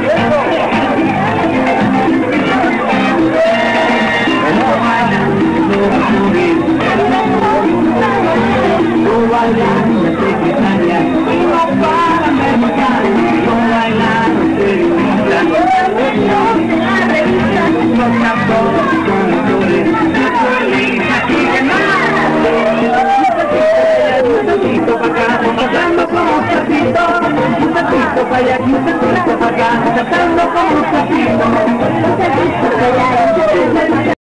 Diego. Aquí un para acá, tratando como un.